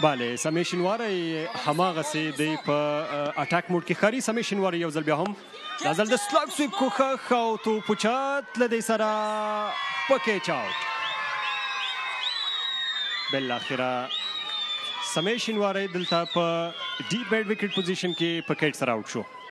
bale سمې شنوارې هماغه سي د په اٹاک موډ کې خاري سمې شنوارې یو ځل بیا هم دا ځل د سلاګ سویپ کوخه خو تو پچات لدې سره پکې چاوټ بل اخره سمې شنوارې دلته په ډیپ بیډ وکټ پوزیشن کې پکېټ سره اوټ شو